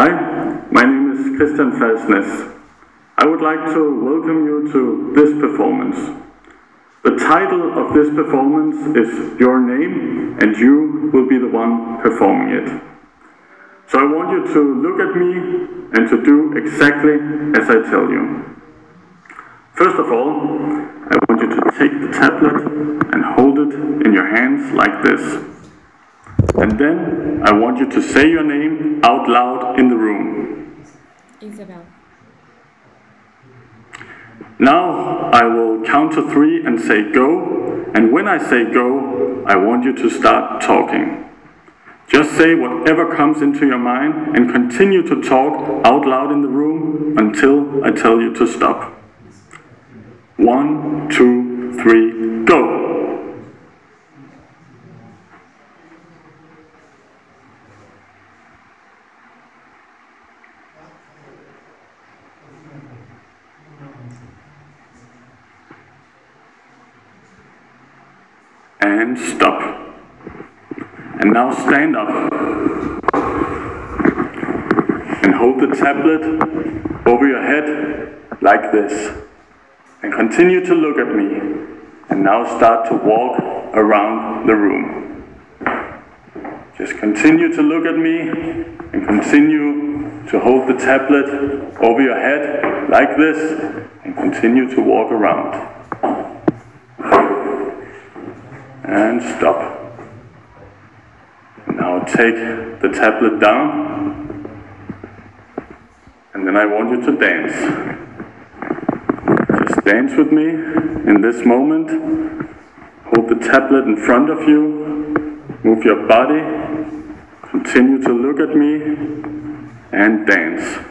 Hi, my name is Christian Falsnaes. I would like to welcome you to this performance. The title of this performance is Your Name, and you will be the one performing it. So I want you to look at me and to do exactly as I tell you. First of all, I want you to take the tablet and hold it in your hands like this. And then I want you to say your name out loud in the room. Isabel. Now I will count to three and say go, and when I say go, I want you to start talking. Just say whatever comes into your mind and continue to talk out loud in the room until I tell you to stop. One, two, three, go! And stop. And now stand up. And hold the tablet over your head like this. And continue to look at me. And now start to walk around the room. Just continue to look at me and continue to hold the tablet over your head like this and continue to walk around. And stop. Now take the tablet down, and then I want you to dance. Just dance with me in this moment. Hold the tablet in front of you, move your body, continue to look at me, and dance.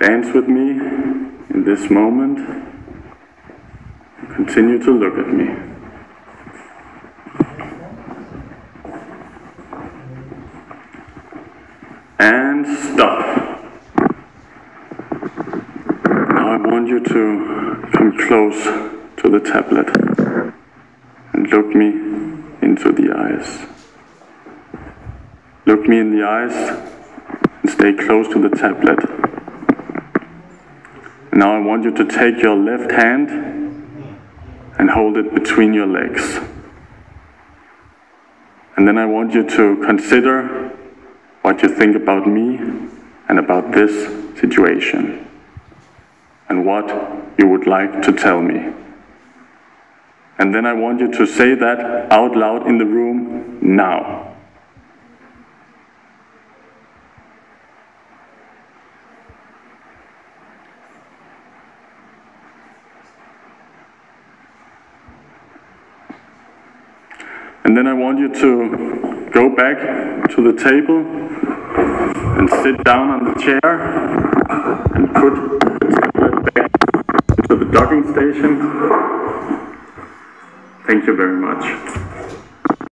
Dance with me in this moment. Continue to look at me. And stop. Now I want you to come close to the tablet and look me into the eyes. Look me in the eyes and stay close to the tablet. Now I want you to take your left hand and hold it between your legs. And then I want you to consider what you think about me and about this situation, and what you would like to tell me. And then I want you to say that out loud in the room now. And then I want you to go back to the table and sit down on the chair and put the tablet back into the docking station. Thank you very much.